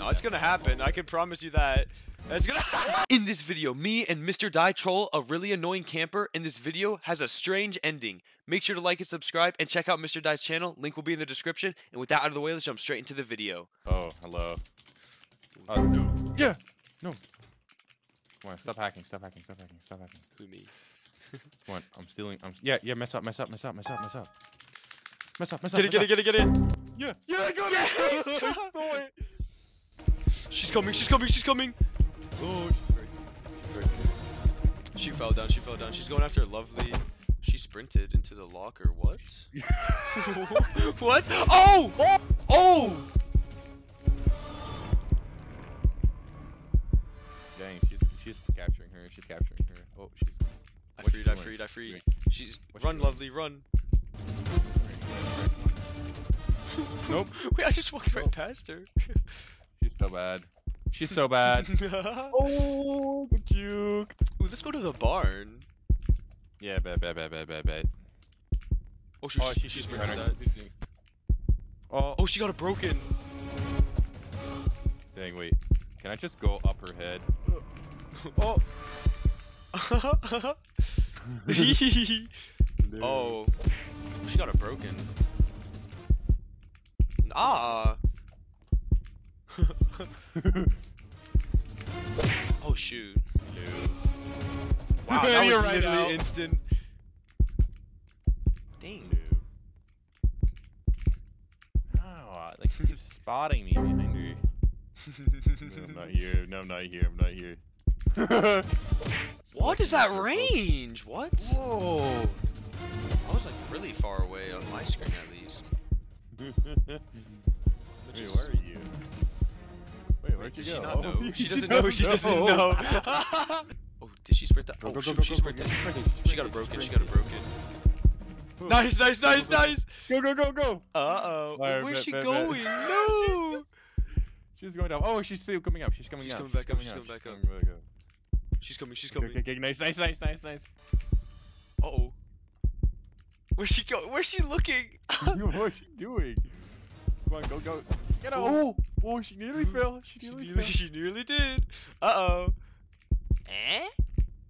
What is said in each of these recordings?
No, it's gonna happen. I can promise you that. It's gonna In this video, me and Mr. Die troll a really annoying camper, and this video has a strange ending. Make sure to like and subscribe, and check out Mr. Die's channel. Link will be in the description. And with that out of the way, let's jump straight into the video. Oh, hello. Uh, yeah. No. Come on, stop hacking, stop hacking, stop hacking, stop hacking. Who me? Come on, I'm stealing. I'm. Yeah, yeah. Mess up, mess up, mess up, mess up, mess up. Mess up, mess up. Get it, get it, get it, get it. Yeah, yeah, I got Yes! it. I stole it. She's coming, she's coming, she's coming. Oh, she's very, she's very She fell down, she fell down. She's going after Lovely. She sprinted into the locker. What? what? Oh! oh! Oh! Dang, she's she's capturing her. She's capturing her. Oh, she's. I freed, she I freed, I freed. She's What's run, doing? Lovely, run. Nope. Wait, I just walked right past her. She's so bad. She's so bad. oh, the juked. Ooh, let's go to the barn. Yeah, bad, bad, bad, bad, bad, bad. Oh, she, Oh, she, she's she just sprinted running. that. Oh, Oh, she got it broken. dang, wait. Can I just go up her head? Oh. oh, she got it broken. Ah. oh shoot. Wow, that was You're right literally out. instant. Dang. Oh, like she keeps spotting me behind her. No, I'm not here. No, I'm not here. I'm not here. what is that range? What? Whoa. I was like really far away on my screen at least. Where are you? Where'd you she go? not know? She doesn't know. She doesn't know. oh, did she sprint that? Oh, go, go, go, she sprinted. She got it broken. She got it broken. Nice, nice, nice, nice. Go, go, go, go. Uh oh. Fire, Where's she going? No. She's going down. Oh, she's still coming up. She's coming She's up. coming back she's coming back up. coming back up. She's coming. She's coming. okay, okay, nice, nice, nice, nice, nice. Uh oh. Where's she go? Where's she looking? What's she doing? Come on, go, go. Get out. Oh, oh, she nearly fell. She She nearly, nearly, fell. she nearly did. Uh oh. Eh?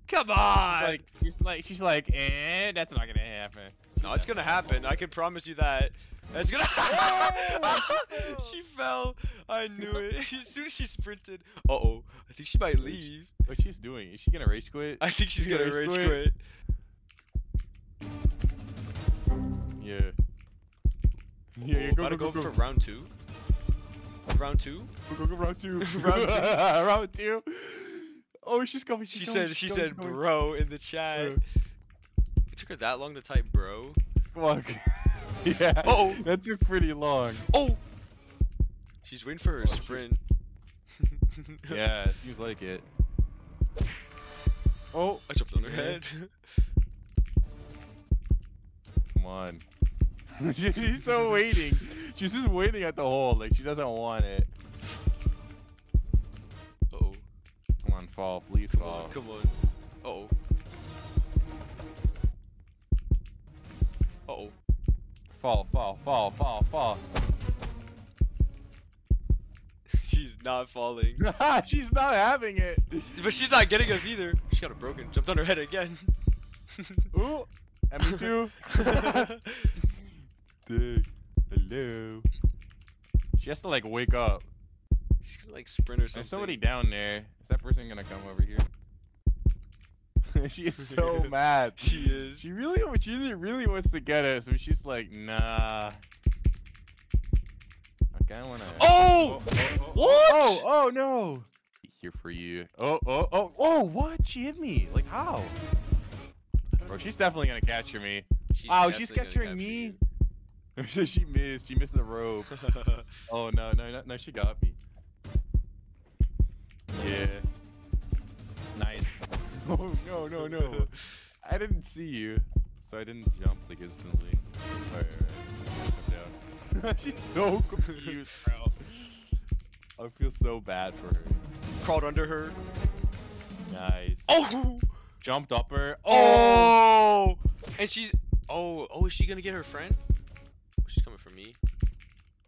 Come on. Like, she's like, she's like, eh, that's not gonna happen. no, it's gonna happen. I can promise you that. It's gonna. she fell. I knew it. As soon as she sprinted. Uh oh. I think she might leave. What she's doing? Is she gonna rage quit? I think she's She's gonna gonna rage rage quit. Yeah, yeah, Oh, go, about to go, go, go, for round two. Round two. Go, go, go, round two. Round two. round two. Oh, she's coming. She's She coming, said. She coming, said, coming. "Bro" in the chat. Uh. It took her that long to type, "bro." Fuck. yeah. Uh-oh. That took pretty long. Oh. She's waiting for her Oh, sprint. Yeah, it seems like it. Oh, I jumped on her head. Come on. She's so waiting. She's just waiting at the hole. Like she doesn't want it. oh. Come on, fall, please Come fall. on. Come on. Uh oh. Uh oh. Fall, fall, fall, fall, fall. She's not falling. She's not having it. But she's not getting us either. She got it broken. Jumped on her head again. Ooh, and me too. Dig. Hello. She has to like wake up. She's gonna like sprint or something. There's somebody down there. Is that person gonna come over here? she is so mad. She is. She really, she really, really wants to get us, but she's like, nah. Okay, I wanna. Oh! oh, oh, oh What? Oh, oh no! Here for you. Oh, oh, oh, oh! What? She hit me. Like how? Bro, she's definitely gonna capture me. She's Oh, she's capturing me. she missed. She missed the rope. Oh no, no, no, no! She got me. Yeah. Nice. Oh no, no, no! I didn't see you, so I didn't jump like instantly. Alright, alright. Down. She's so confused, bro. I feel so bad for her. Crawled under her. Nice. Oh! Jumped up her. Oh! oh! And she's. Oh, oh, is she gonna get her friend? for me.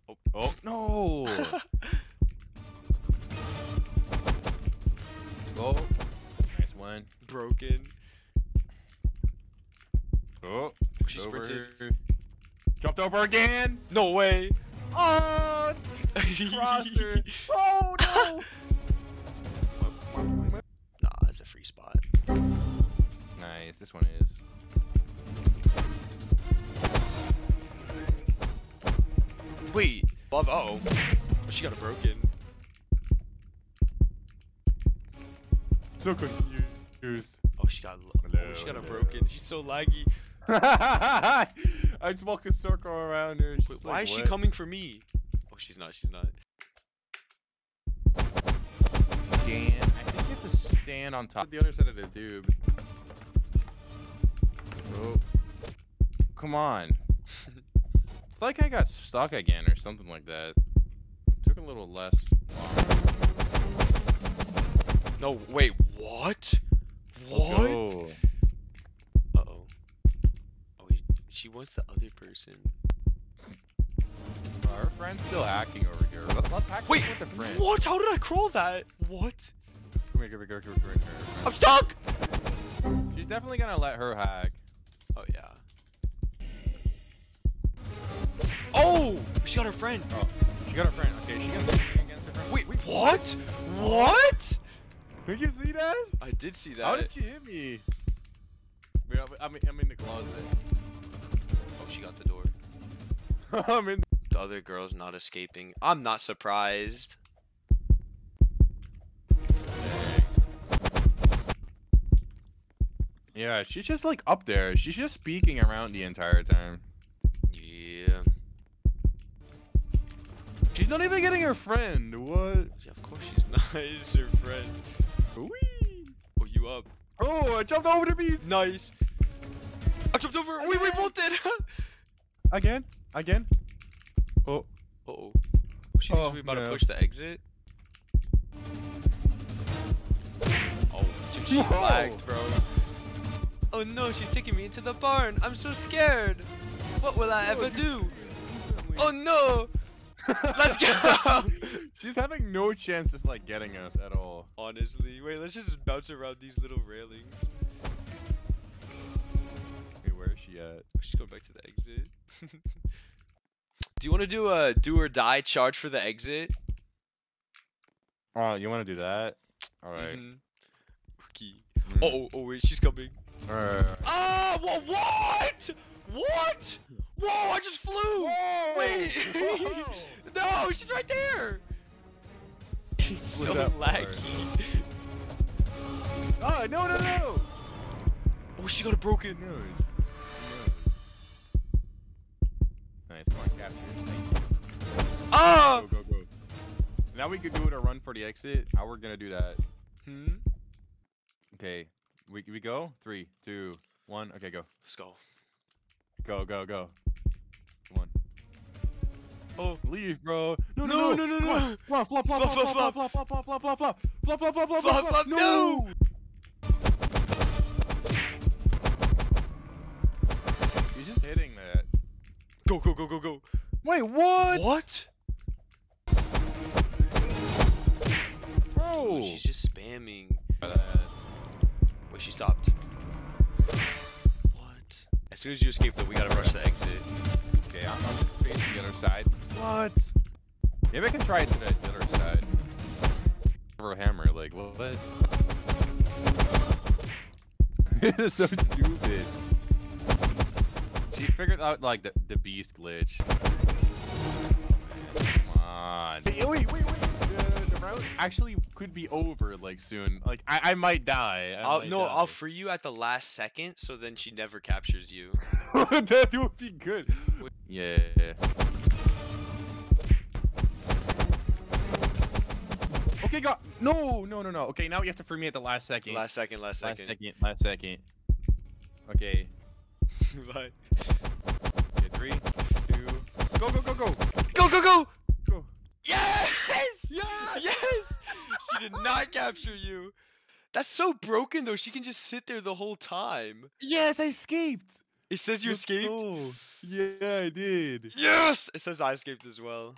Oh, oh no! oh, nice one. Broken. Oh, she over. sprinted. Jumped over again. No way. Oh, crosser. oh no. nah, it's a free spot. Nice. This one is. Wait. Above. Uh oh. She got a broken. So confused. Oh, she got. Oh, she got a broken. She's so laggy. I just walk a circle around her. and Wait, she's why like, is she coming for me? Oh, she's not. She's not. Stand. I think you have to stand on top. The other side of the tube. Oh. Come on. Like I got stuck again or something like that. It took a little less long. No, wait. What? What? Uh oh. Oh, wait. She wants the other person. Our friend's still hacking over here. Let's, let's hack Wait. with the friend. What? How did I crawl that? What? Come here, come here, come here, come here, come here. I'm stuck. She's definitely gonna let her hack. Oh, she got her friend. Oh, she got her friend. Okay, she against her friend. Wait, what? What? Did you see that? I did see that. How did she hit me? Wait, I'm, I'm, I'm in the closet. Oh, she got the door. I'm in. The other girl's not escaping. I'm not surprised. Yeah, she's just like up there. She's just speaking around the entire time. She's not even getting her friend. What? Yeah, of course she's not. It's her friend. Whee! Oh, you up? Oh, I jumped over the beast. Nice. I jumped over. Wait, we both did. Again? Again? Oh. Uh oh. She thinks Oh, we about no. to push the exit. Oh, dude, she lagged, bro. Oh no, she's taking me into the barn. I'm so scared. What will I ever do? Oh no! Let's go! She's having no chance just like getting us at all. Honestly, wait, let's just bounce around these little railings. Hey, where is she at? She's going back to the exit. do you want to do a do or die charge for the exit? Oh, you want to do that? All right. Mhm. Okay. Mm. Oh, oh, oh, wait, she's coming. All right. Ah, wha- what? What? Whoa, I just flew! Wait! no, she's right there! It's so laggy. Oh no no no! Oh, she got a broken. No. Nice, come on, capture. Thank you. Ah! Go go go. Now we could do it a run for the exit. How we're gonna do that? Hmm? Okay, we we go. Three, two, one. Okay, go. Let's go. Go go go. Come on. Oh. Leave, bro. No, No, no, no, no, Come no. on. Come on, flop, flop, Flop, flop, flop, flop, flop, flop, flop, flop, flop, flop, flop, flop, flop, flop, Flop, flop, no. He's just hitting that. Go, go, go, go, go. Wait, what? What? Bro. She's just spamming. Uh, Wait, she stopped. What? As soon as you escape, though, we gotta rush the exit. Okay, I'm, I'm just facing the other side. What? Maybe I can try it to the other side. For a hammer, like what? what? it is so stupid. She figured out like the, the beast glitch. Come on. Hey, wait, wait, wait. The, the round actually could be over like soon. Like I, I might die. I I'll, might no, die. I'll free you at the last second, so then she never captures you. that would be good. Yeah. Okay, go. No, no, no, no. Okay, now you have to free me at the last second. last second, last second. last second. second. Last second. Okay. Bye. Okay, three, two, go, go, go, go, Go, go, go! go. Yes! Yes! Yes! She did not capture you. That's so broken, though. She can just sit there the whole time. Yes, I escaped. It says you Let's escaped. go. Yeah, I did. Yes! It says I escaped as well.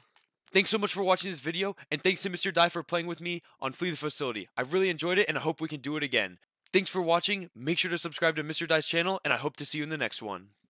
Thanks so much for watching this video, and thanks to Mr. Die for playing with me on Flee the Facility. I really enjoyed it, and I hope we can do it again. Thanks for watching, make sure to subscribe to Mr. Die's channel, and I hope to see you in the next one.